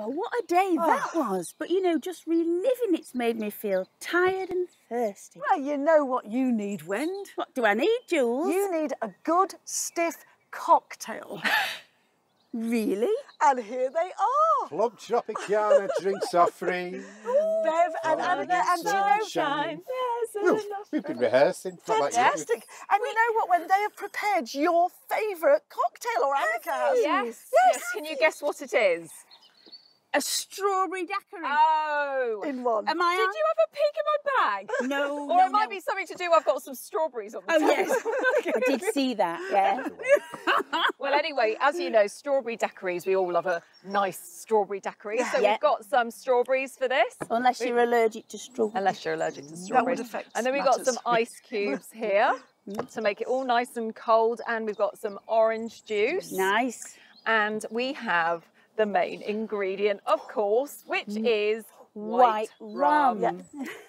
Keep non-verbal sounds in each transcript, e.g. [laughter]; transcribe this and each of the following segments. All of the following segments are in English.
well, what a day oh. that was. But you know, just reliving it's made me feel tired and thirsty. Well, you know what you need, Wend. What do I need, Jules? You need a good, stiff cocktail. [laughs] Really? and here they are. Club Tropicana drinks are free. Bev and Annika and do you Sunshine. Yes, Well, We've been rehearsing. Felt like you- fantastic. And you know what? When they have prepared your favourite cocktail, or Annika has. Yes. Yes. Can you guess what it is? A strawberry daiquiri. Oh. In one. Am I Did on? you have a peek in my bag? [laughs] No, Or no, it might no. be something to do. I've got some strawberries on the Oh table. yes, [laughs] I did see that. Yeah. [laughs] Well, anyway, as you know, strawberry daiquiris, we all love a nice strawberry daiquiri. So Yeah. we've got some strawberries for this. Unless you're allergic to strawberry. Unless you're allergic to strawberries. That would strawberries. affect and then we've got some ice cubes here mm. to make it all nice and cold. And we've got some orange juice. Nice. And we have the main ingredient, of course, which mm. is White rum. Yum,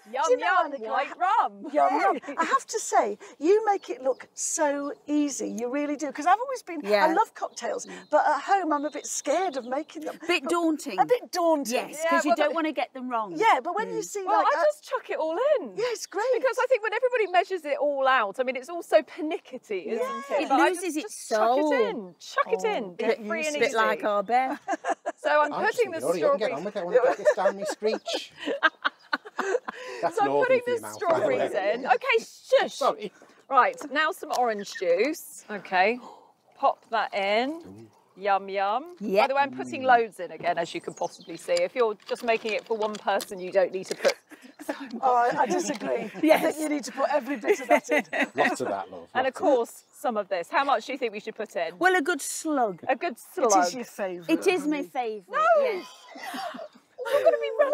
you yum, white rum. [laughs] Yum, yum. I have to say, you make it look so easy. You really do. Because I've always been, I love cocktails, mm. but at home I'm a bit scared of making them. A bit daunting. A bit daunting. Yes, Yeah, because you well, don't want to get them wrong. Yeah, but when you mm. see Well, like, I just chuck it all in. yeah, it's great. Because I think when everybody measures it all out, I mean, it's all so pernickety, isn't Yeah. it? It But loses just, its just chuck it in. Chuck it in. Oh, Be get free and to a easy. bit like our bear. [laughs] So I'm I'm putting the thinking, you can get strawberry. on with it. I want to get this down my screech. [laughs] That's So I'm putting the you, Mal, by the strawberries in. Okay, shush. Sorry. Right, now some orange juice. Okay, pop that in. Yum yum. By the way, I'm putting loads in again, as you can possibly see. If you're just making it for one person, you don't need to put. Oh, I, I disagree. I think you need to put every bit of that in. [laughs] Lots of that, love. And of course, some of this. How much do you think we should put in? Well, a good slug. A good slug. It is your favourite. It is my honey. favourite. Yes. I'm going to be run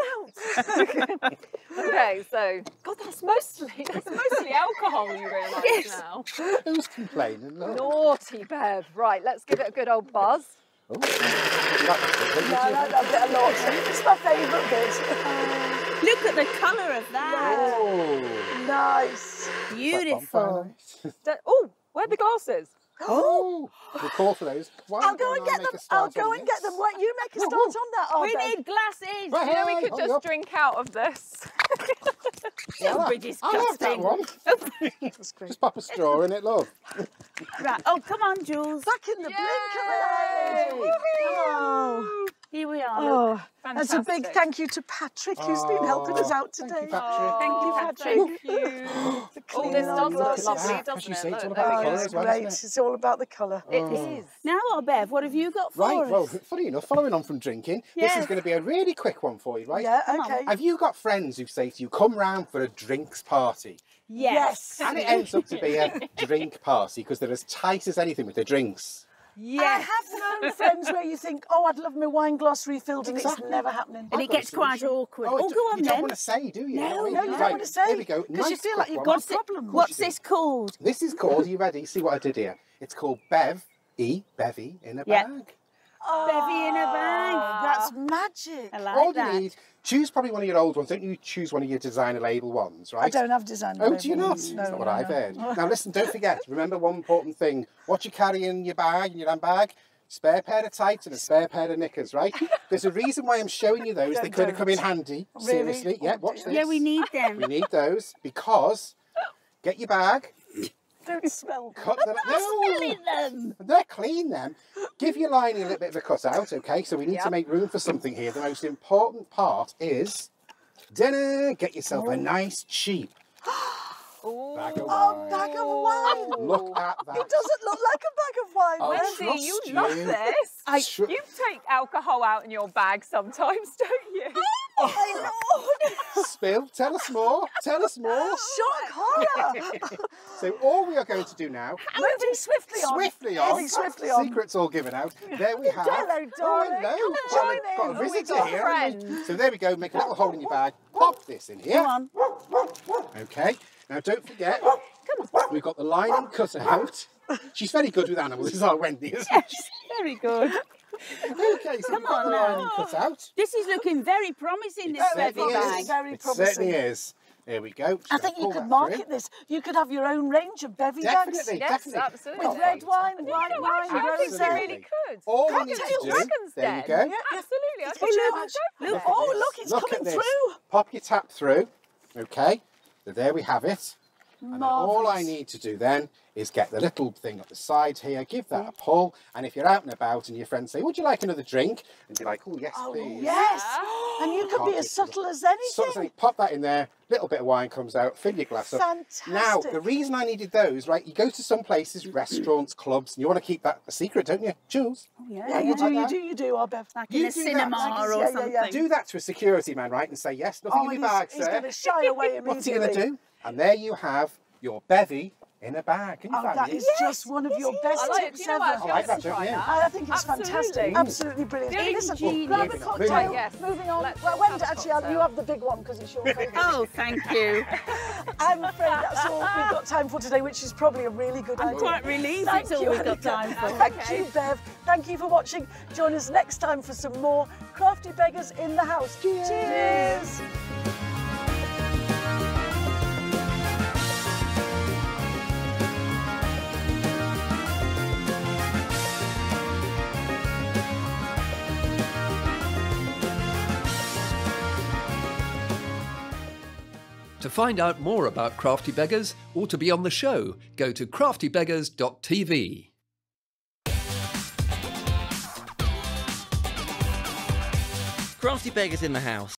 out. [laughs] okay, so God, that's mostly [laughs] that's mostly alcohol. You realise Yes. now. Who's complaining? No. Naughty Bev. Right, let's give it a good old buzz. Oh. That- No, no, no, bit of naughty. It's my favourite bit. Oh. Look at the colour of that. Oh. Nice. Beautiful. [laughs] Oh, where are the glasses? [gasps] Oh. We'll call for those. Why I'll go and get them. I'll go on and get this? them. Wait, you make a [laughs] start whoa. on that, oh, We Arben. need glasses. Right. You know, we could hold just up. drink out of this. [laughs] Yeah, Be I'll have that one. Just pop a straw in it, love. Right. Oh, come on, Jules. Back in the blink Yay! of an eye. Oh. Here we are. look. Oh, that's a big thank you to Patrick who's been helping us Oh, out thank you, today. Patrick. Thank you, Oh, Patrick. Thank you. [laughs] The Oh, this our does look lovely, As doesn't you it? say, it's all about there Oh, colour it's well, great. isn't it? It's all about the colour. It Oh. is. Now, what, Bev? What have you got for Right, us? well, funny enough, following on from drinking, this is going to be a really quick one for you, right? Yeah, okay. Have you got friends who say to you, come round for a drinks party? yes. And it ends up to be a [laughs] drink party because they're as tight as anything with the drinks. Yes. I have known friends where you think, oh, I'd love my wine glass refilled, and Exactly. it's never happening. And I've it gets quite awkward. Oh, it Oh, go on you then. don't want to say, do you? No, I no, you don't want to say, Here we go. 'cause you Nice feel like you've got What's, it, problem. what's this called? This is called, are you ready? See what I did here? It's called Bev E, Bevy in a Yeah. bag. Bevy in a bag. That's ah. magic. I like All that. you need, choose probably one of your old ones. Don't you choose one of your designer label ones, right? I don't have design. Oh, do you not? labels. That's not what no, I've no. heard. [laughs] Now listen, don't forget, remember one important thing. What you carry in your bag, in your handbag, spare pair of tights and a spare pair of knickers, right? There's a reason why I'm showing you those. [laughs] They Don't- could have come in handy. Really? Seriously. Yeah, Oh, watch dear. this. Yeah, we need them. We need those because get your bag, Don't smell. cut them. No, Smelling them. they're clean them. Give your lining a little bit of a cut out, okay? So we need to make room for something here. The most important part is dinner. Get yourself a nice cheap bag of Oh, wine. bag of oh. wine. Look at that. It doesn't look like a bag of wine. Oh, does Wendy, you trust love this. I tr- You take alcohol out in your bag sometimes, [laughs] don't you? Oh My [laughs] lord. Spill. Tell us more. Tell us [laughs] more. Shock horror. So all we are going to do now, [gasps] Moving swiftly on. swiftly on, Moving swiftly on. secrets all given out. There we have. Hello, darling. Oh, hello. Come Got a- visitor got here. friend. So there we go. Make a little hole in your bag. Pop this in here. Come on. Okay. Now don't forget. Come on. We've got the lining cut out. She's very good with animals. This is our Wendy, isn't she? Very good. Okay, so Come we've got on the now. lining cut out. This is looking very promising, this Certainly Bevy is. bag. Very it promising. certainly is. There we go. Just I think you could market through. this. You could have your own range of bevy bags. Definitely, Yes, definitely. absolutely. With red wine, No, white no, wine, actually, I think rosé. really could. All we need to do. Dragon's There you Den. go. Absolutely. okay, It's okay, too let's much. go for Look, oh, look, it's Look coming at this. through. Pop your tap through. Okay. So there we have it. And then all I need to do then is get the little thing up the side here, give that a mm-hmm. pull, and if you're out and about and your friends say, would you like another drink? And you're like, oh, yes, Oh, please. yes. And you can be as subtle as anything. so you pop that in there, little bit of wine comes out, fill your glass up. Now, the reason I needed those, right, you go to some places, restaurants, clubs, and you want to keep that a secret, don't you? Jules? Oh, yeah. Yeah, you do, like you that? do, you do, oh, Bev. Like You in a do that. cinema or yeah, yeah, something. yeah. Do that to a security man, right, and say, yes, nothing Oh, in and your he's, bag, he's sir. going to shy away [laughs] immediately. What's he going to do? And there you have your bevy in a bag. Can you Oh, find that it? is just one of your best I like tips you know ever. what? I like that, Let's don't you? I think it's Absolutely. fantastic. Mm. Absolutely brilliant. Really Listen, ingenious. grab a Moving on, cocktail. moving on. Yes. Moving on. Let's well, have Wendy, actually, I'll- you have the big one because it's your [laughs] favourite. Oh, thank you. [laughs] I'm afraid that's all we've got time for today, which is probably a really good I'm idea. quite relieved Thank it's all you, we've got time for. Thank Okay. you, Bev. Thank you for watching. Join us next time for some more Crafty Beggars in the House. Cheers. To find out more about Crafty Beggars or to be on the show, go to craftybeggars.tv. Crafty Beggars in the House